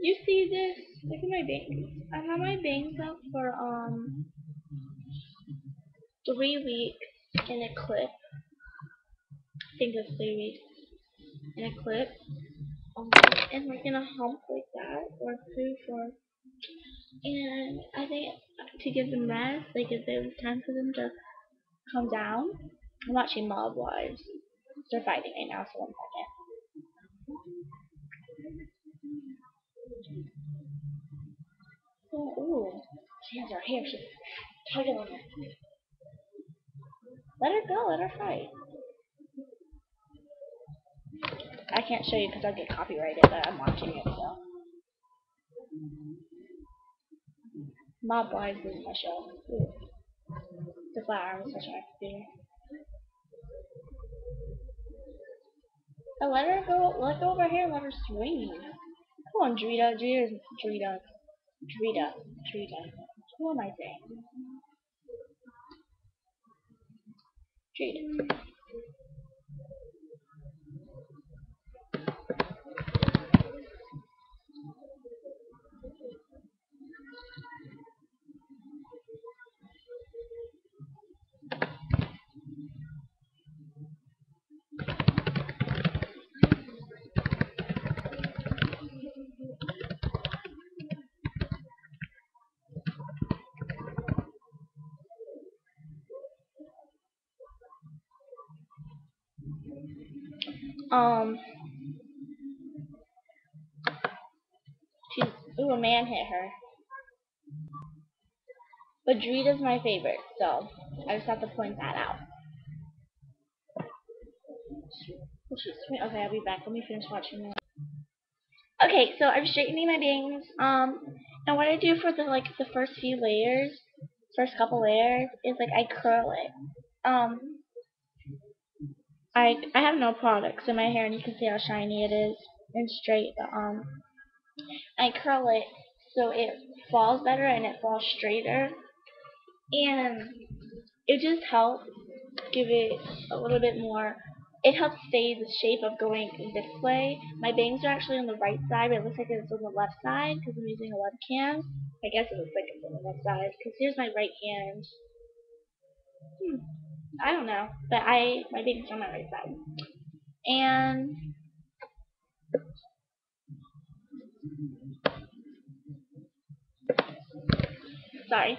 You see this? Look at my bangs. I have my bangs up for um three weeks in a clip. I think it's three weeks in a clip. Um, and like in a hump like that, or two, four. And I think to give them rest, like if it was time for them to calm down. I'm watching Mob Wives. They're fighting right now, so one second. Oh, ooh. She has her hair. She's tugging on it. Let her go. Let her fight. I can't show you because I'll get copyrighted, but I'm watching it, so. Mob Wives is my show. Ooh. The arm is my computer. Oh, let her go. Let go over here and let her swing. Come on, Drita. Drita. Drita. Drita. Drita. What am I saying? Drita. Um, she's, ooh, a man hit her. But Drita's my favorite, so I just have to point that out. Okay, I'll be back. Let me finish watching. Okay, so I'm straightening my bangs. Um, and what I do for the like the first few layers, first couple layers, is like I curl it. Um, I I have no products in my hair, and you can see how shiny it is and straight. But Um, I curl it so it falls better and it falls straighter, and it just helps give it a little bit more. It helps stay the shape of going this way. My bangs are actually on the right side, but it looks like it's on the left side because I'm using a webcam. I guess it looks like it's on the left side because here's my right hand. Hmm. I don't know, but I my baby's on my right side. And sorry.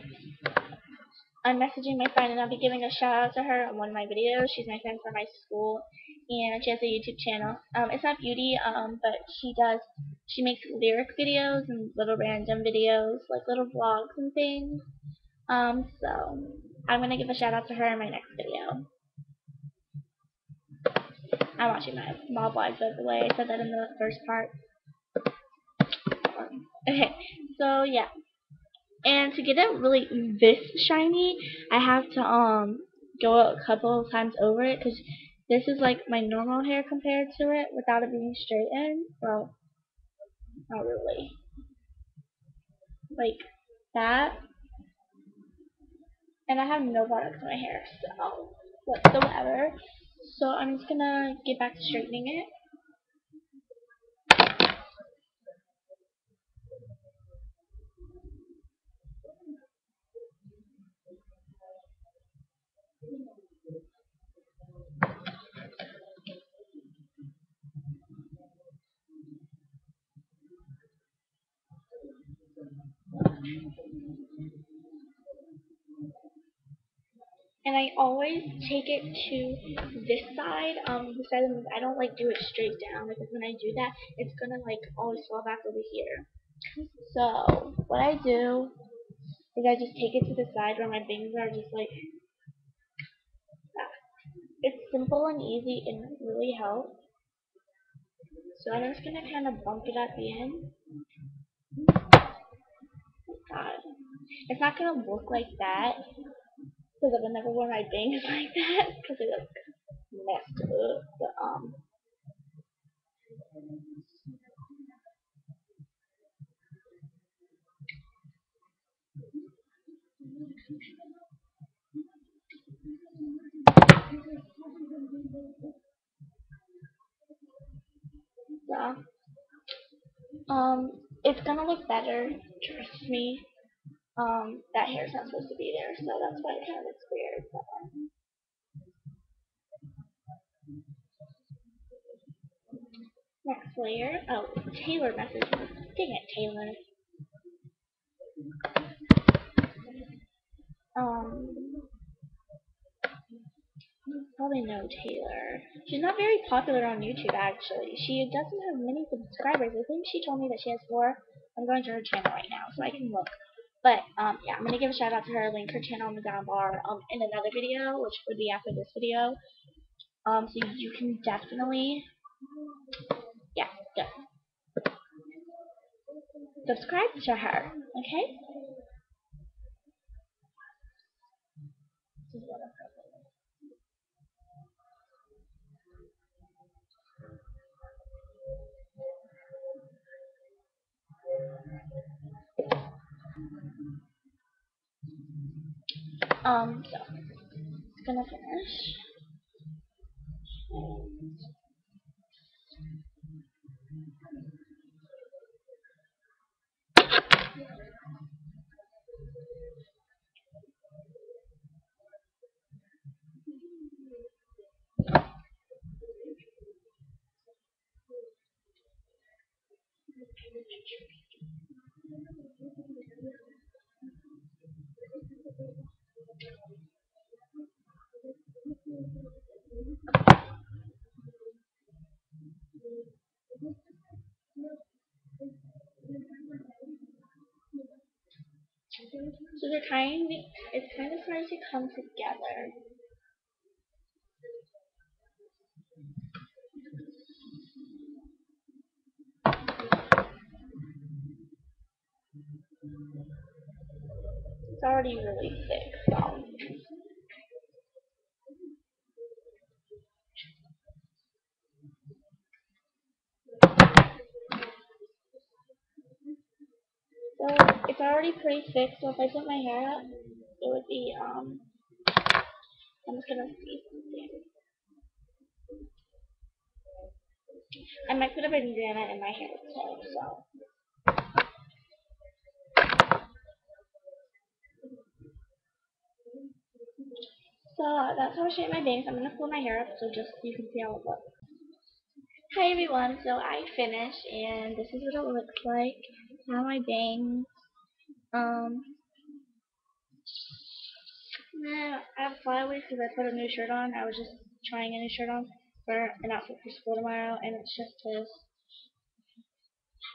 I'm messaging my friend and I'll be giving a shout out to her on one of my videos. She's my friend from my school and she has a YouTube channel. Um, it's not beauty, um, but she does, she makes lyric videos and little random videos, like little vlogs and things. Um, so I'm going to give a shout out to her in my next video. I'm watching my Mob Wives, by the way. I said that in the first part. Okay, so yeah. And to get it really this shiny, I have to um go a couple of times over it because this is like my normal hair compared to it without it being straightened. Well, not really. Like that. And I have no products in my hair, so whatsoever. So I'm just gonna get back to straightening it. And I always take it to this side, um, the side I don't like do it straight down because when I do that, it's gonna like always fall back over here. So what I do is I just take it to the side where my bangs are just like that. It's simple and easy and really helps. So I'm just gonna kind of bump it at the end. God. It's not gonna look like that because I would never wear my bangs like that because it look messed up. But um, yeah. Um, it's gonna look better, trust me. Um, that hair's not supposed to be there, so that's why it kind of looks weird. But, um, next layer. Oh, Taylor messaged me. Dang it, Taylor. Um, probably know Taylor. She's not very popular on YouTube, actually. She doesn't have many subscribers. I think she told me that she has four. I'm going to her channel right now, so I can look. But, um, yeah, I'm to give a shout out to her, link her channel in the down bar, um, in another video, which would be after this video. Um, so you can definitely, yeah, go. Subscribe to her, okay? Um, so, it's gonna finish. So they're kind it's kind of starting to come together. It's already really thick, so. So it's pretty thick, so if I put my hair up, it would be, um, I'm just gonna see something. I might put a bandana in my hair too, so. So that's how I shape my bangs. I'm gonna pull my hair up so just you can see how it looks. Hi everyone, so I finished and this is what it looks like. Now my bangs. Um nah, I flyaways because I put a new shirt on. I was just trying a new shirt on for an outfit for school tomorrow and it's just this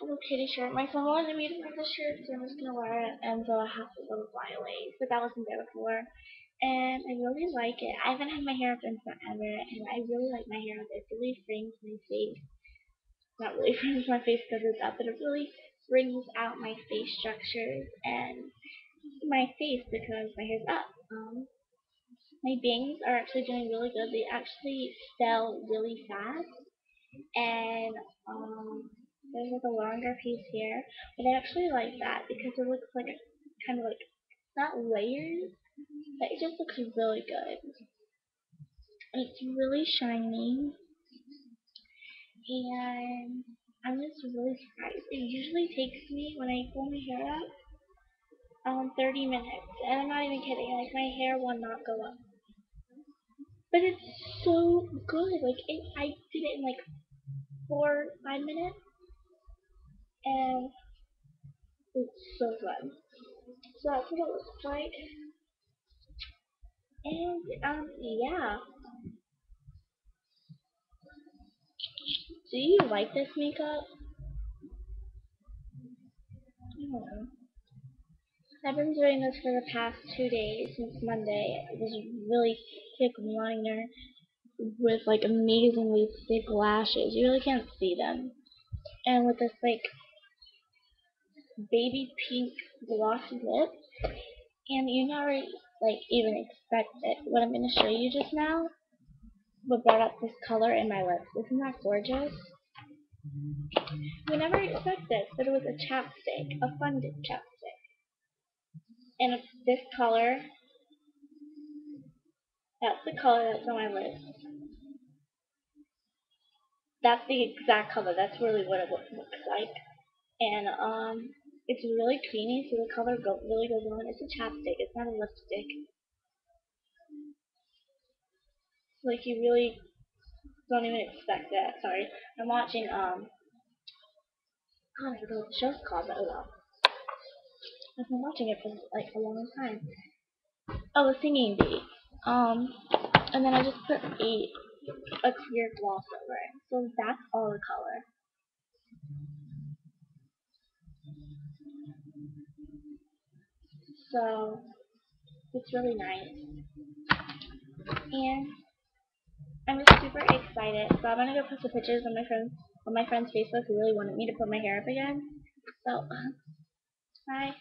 Hello Kitty shirt. My phone wanted me to wear this shirt so I'm just gonna wear it and so I have to go to flyaways. But that wasn't there before. And I really like it. I haven't had my hair up in forever and I really like my hair up. It really frames my face not really frames my face because it's up, but it really brings out my face structures and my face because my hair's up. Um, my bangs are actually doing really good. They actually sell really fast, and um, there's like a longer piece here, but I actually like that because it looks like kind of like not layers, but it just looks really good. It's really shiny and I'm just really surprised. It usually takes me, when I pull my hair up, um, 30 minutes. And I'm not even kidding, like my hair will not go up. But it's so good, like it, I did it in like 4, 5 minutes. And it's so good. So that's what it looks like. And, um, yeah. Do you like this makeup? I've been doing this for the past two days, since Monday. This really thick liner with like amazingly thick lashes. You really can't see them. And with this like baby pink glossy lip. And you never like even expect it. What I'm going to show you just now what brought up this color in my lips. Isn't that gorgeous? We never expect this, but it was a chapstick, a funded chapstick. And this color. That's the color that's on my lips. That's the exact color. That's really what it looks like. and um, it's really creamy, so the color go really goes on. It's a chapstick. It's not a lipstick. So, like you really don't even expect that. Sorry, I'm watching um. I forgot what the show's called, but oh well. I've been watching it for like a long time. Oh, the singing bee. Um, and then I just put a a clear gloss over it. So that's all the color. So it's really nice. And I'm just super excited. So I'm gonna go put some pictures on my friends on my friend's Facebook who really wanted me to put my hair up again. So uh, bye.